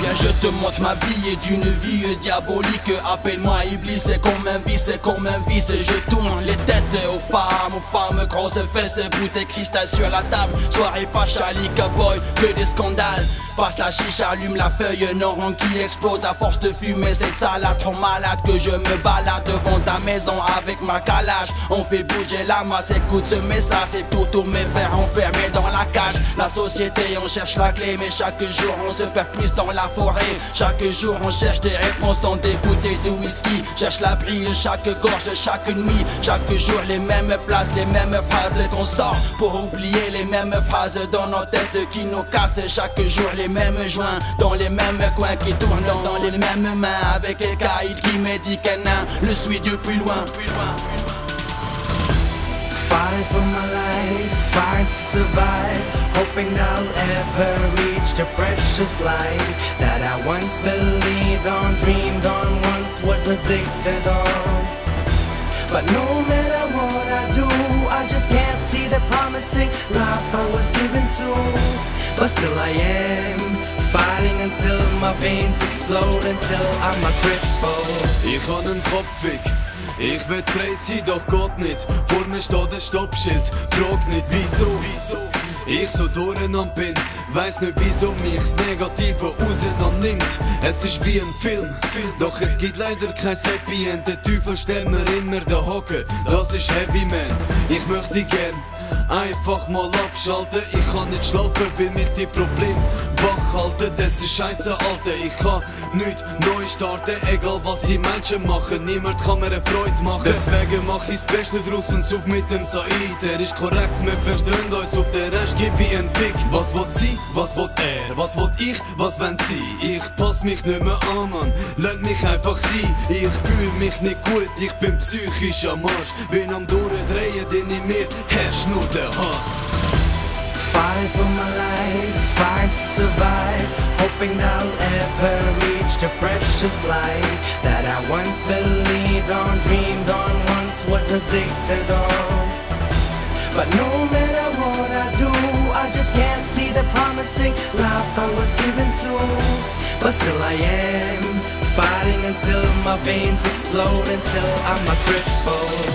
Viens, je te montre ma vie et d'une vie diabolique. Appelle-moi Iblis, c'est comme un vice, c'est comme un vice. Je tourne les têtes aux femmes, aux femmes, grosses fesses, bouteilles cristal sur la table. Soirée pas chalique, boy, que des scandales. Passe la chiche, allume la feuille noire qui explose à force de fumer cette salade trop malade que je me balade devant ta maison avec ma calage. On fait bouger la masse, écoute ce message, c'est pour tous mes frères enfermés dans la cage. La société, on cherche la clé, mais chaque jour on se perd plus dans la Chaque jour on cherche des réponses dans des bouteilles de whisky. Cherche la brille chaque gorge, chaque nuit. Chaque jour les mêmes places, les mêmes phrases qu'on sort pour oublier les mêmes phrases dans nos têtes qui nous cassent. Chaque jour les mêmes joints dans les mêmes coins qui tournent dans les mêmes mains avec les caïds qui médicent un le suis Dieu plus loin, plus loin, plus loin. For my life, fighting to survive Hoping I'll ever reach the precious light That I once believed on, dreamed on, once was addicted on. But no matter what I do, I just can't see the promising life I was given to. But still I am fighting until my veins explode Until I'm a cripple. Ich han einen Kopfweg Ich frei sein, doch Gott nicht. Vor mir steht ein Stoppschild, frag nicht wieso. wieso. Ich so durcheinander bin, weiß nicht wieso mich das Negative auseinandernimmt. Es ist wie ein Film, doch es gibt leider kein Happy End. Der Teufel stellt mir immer den Hocken, das ist Heavy Man. Ich möchte gern einfach mal abschalten. Ich kann nicht schlafen, weil mich die Probleme wach halten. Das ist scheiße, Alter. Ich kann nicht neu starten, egal was die Menschen machen. Niemand kann mir eine Freude machen. Deswegen mach ich das Beste draus und such mit dem Said. Er ist korrekt, wir verstehen uns. Auf den Rest gib ich einen Fick. Was will sie? Was will er? Was will ich? Was wollen sie? Ich pass mich nicht mehr an, Mann. Lass mich einfach sein. Ich fühl mich nicht gut, ich bin psychisch am Arsch. Bin am Durchdrehen, denn in mir herrscht nur der Hass. Fight for my life, fight to survive Hoping I'll ever reach the precious light That I once believed on, dreamed on, once was addicted on. But no matter what I do, I just can't see the promising life I was given to. But still I am fighting until my veins explode Until I'm a cripple